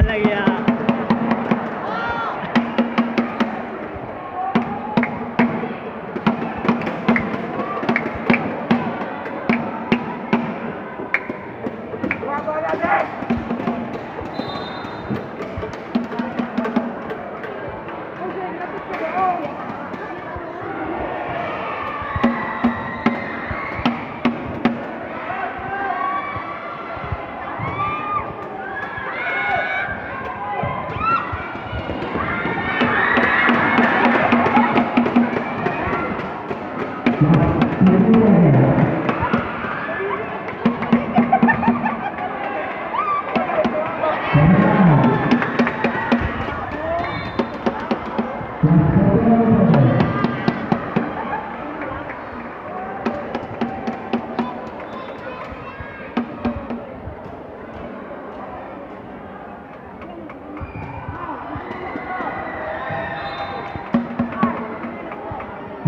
talaga.